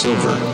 silver,